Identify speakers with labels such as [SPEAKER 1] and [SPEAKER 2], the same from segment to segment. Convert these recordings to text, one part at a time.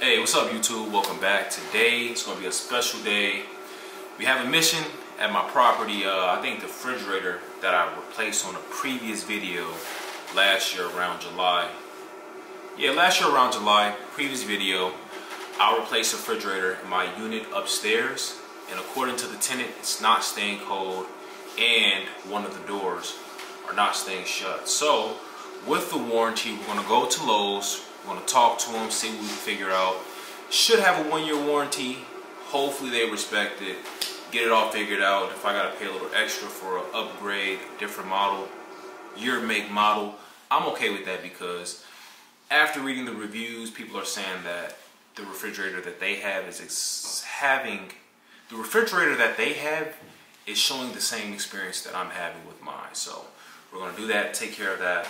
[SPEAKER 1] Hey, what's up YouTube? Welcome back. Today it's gonna be a special day. We have a mission at my property. Uh, I think the refrigerator that I replaced on a previous video last year around July. Yeah, last year around July, previous video, I replaced the refrigerator in my unit upstairs. And according to the tenant, it's not staying cold and one of the doors are not staying shut. So with the warranty, we're gonna go to Lowe's, we're gonna talk to them, see what we can figure out. Should have a one year warranty. Hopefully they respect it. Get it all figured out. If I gotta pay a little extra for an upgrade, different model, year make model, I'm okay with that because after reading the reviews, people are saying that the refrigerator that they have is having, the refrigerator that they have is showing the same experience that I'm having with mine. So we're gonna do that, take care of that.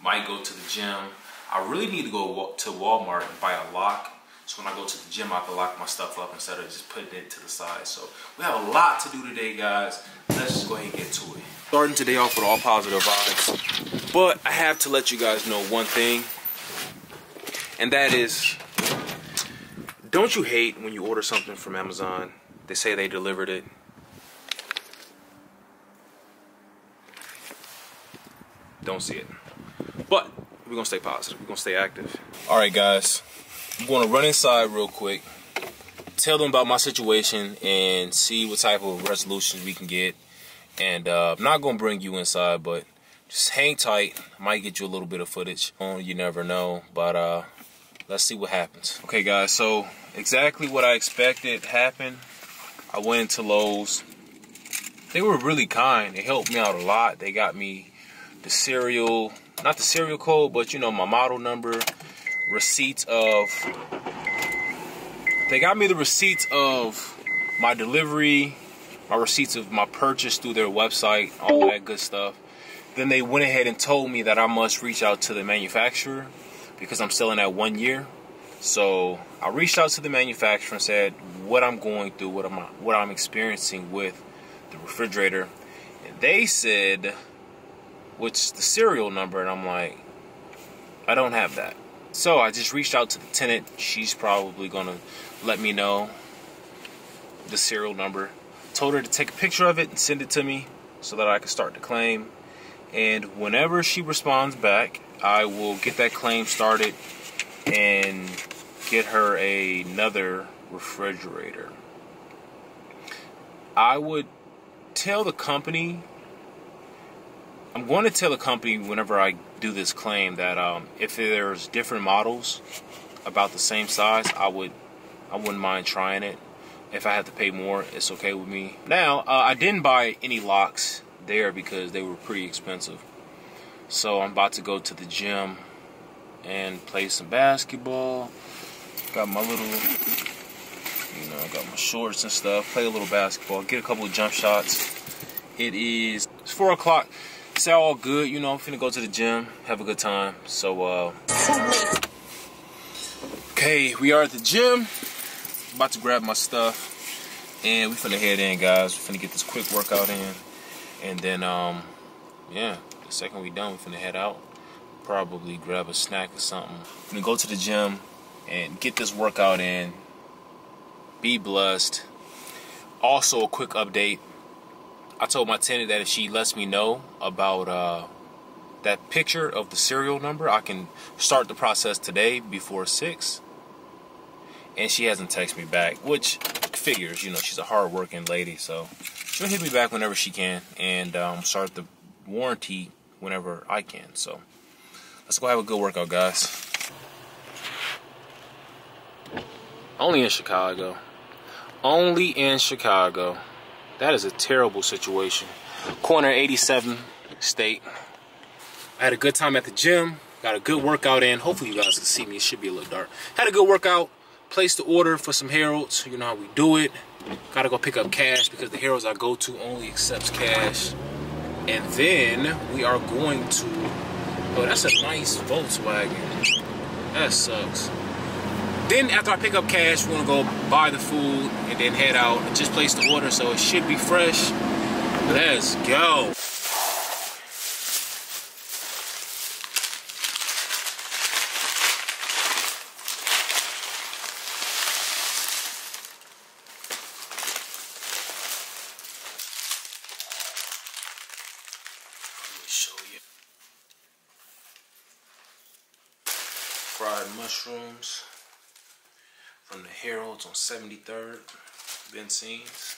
[SPEAKER 1] Might go to the gym. I really need to go to Walmart and buy a lock. So when I go to the gym, I can lock my stuff up instead of just putting it to the side. So we have a lot to do today, guys. Let's just go ahead and get to it. Starting today off with all positive vibes. But I have to let you guys know one thing. And that is, don't you hate when you order something from Amazon, they say they delivered it, don't see it. But we're gonna stay positive. We're gonna stay active. All right, guys. I'm gonna run inside real quick, tell them about my situation, and see what type of resolutions we can get. And uh, I'm not gonna bring you inside, but just hang tight. Might get you a little bit of footage. Oh, you never know. But uh, let's see what happens. Okay, guys. So exactly what I expected happened. I went into Lowe's. They were really kind. They helped me out a lot. They got me the serial, not the serial code, but you know, my model number, receipts of, they got me the receipts of my delivery, my receipts of my purchase through their website, all that good stuff. Then they went ahead and told me that I must reach out to the manufacturer because I'm selling in that one year. So I reached out to the manufacturer and said what I'm going through, what I'm what I'm experiencing with the refrigerator. And they said which the serial number, and I'm like, I don't have that. So I just reached out to the tenant. She's probably gonna let me know the serial number. Told her to take a picture of it and send it to me so that I can start the claim. And whenever she responds back, I will get that claim started and get her another refrigerator. I would tell the company I'm going to tell the company whenever I do this claim that um, if there's different models about the same size, I would I wouldn't mind trying it. If I have to pay more, it's okay with me. Now, uh, I didn't buy any locks there because they were pretty expensive. So I'm about to go to the gym and play some basketball. Got my little, you know, got my shorts and stuff. Play a little basketball, get a couple of jump shots. It is four o'clock it's all good, you know. I'm finna go to the gym, have a good time. So, uh, okay, we are at the gym. About to grab my stuff, and we finna head in, guys. We finna get this quick workout in, and then, um, yeah, the second we done, we finna head out. Probably grab a snack or something. Finna go to the gym and get this workout in. Be blessed. Also, a quick update I told my tenant that if she lets me know about uh, that picture of the serial number, I can start the process today before 6. And she hasn't texted me back, which figures, you know, she's a hard-working lady, so she'll hit me back whenever she can and um, start the warranty whenever I can. So let's go have a good workout, guys. Only in Chicago. Only in Chicago. That is a terrible situation. Corner 87 State. I had a good time at the gym. Got a good workout in. Hopefully you guys can see me. It should be a little dark. Had a good workout. Placed the order for some Harold's. You know how we do it. Gotta go pick up cash because the Harold's I go to only accepts cash. And then we are going to... Oh, that's a nice Volkswagen. That sucks. Then after I pick up cash, we're gonna go buy the food and then head out. I just placed the order, so it should be fresh. Let's go. fried mushrooms from the Harold's on 73rd, Vincennes.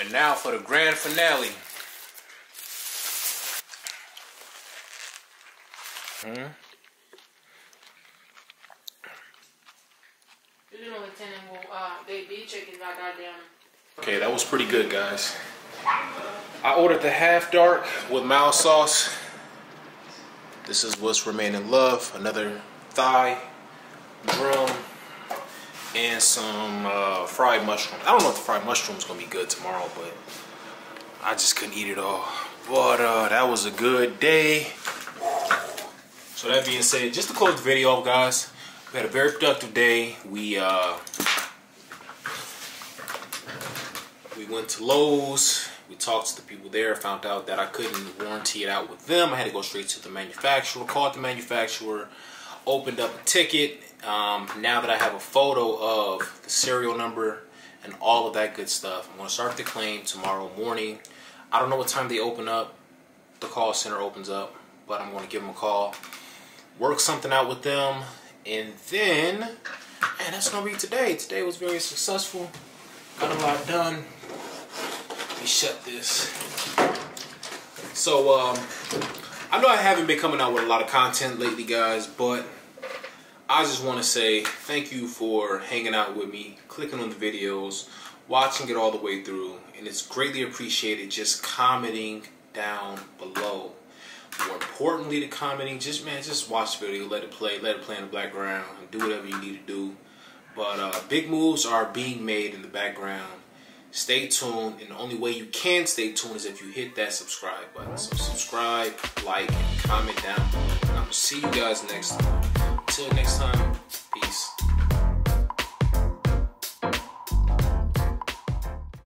[SPEAKER 1] And now for the grand finale.
[SPEAKER 2] Hmm? You know, Lieutenant, they beef chicken got goddamn.
[SPEAKER 1] Okay, that was pretty good, guys. I ordered the half dark with mild sauce. This is what's remaining love. Another thigh, drum, and some uh, fried mushrooms. I don't know if the fried mushrooms gonna be good tomorrow, but I just couldn't eat it all. But uh, that was a good day. So that being said, just to close the video off, guys, we had a very productive day. We uh, we went to Lowe's. We talked to the people there, found out that I couldn't warranty it out with them. I had to go straight to the manufacturer, called the manufacturer, opened up a ticket. Um, now that I have a photo of the serial number and all of that good stuff, I'm going to start the claim tomorrow morning. I don't know what time they open up. The call center opens up, but I'm going to give them a call, work something out with them, and then, and that's going to be today. Today was very successful. Got a lot done. Me shut this. So, um, I know I haven't been coming out with a lot of content lately, guys, but I just want to say thank you for hanging out with me, clicking on the videos, watching it all the way through, and it's greatly appreciated just commenting down below. More importantly to commenting, just man, just watch the video, let it play, let it play in the background, and do whatever you need to do. But uh, big moves are being made in the background. Stay tuned, and the only way you can stay tuned is if you hit that subscribe button. So subscribe, like, and comment down below. And I'm gonna see you guys next time. Till next